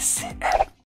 ASMR.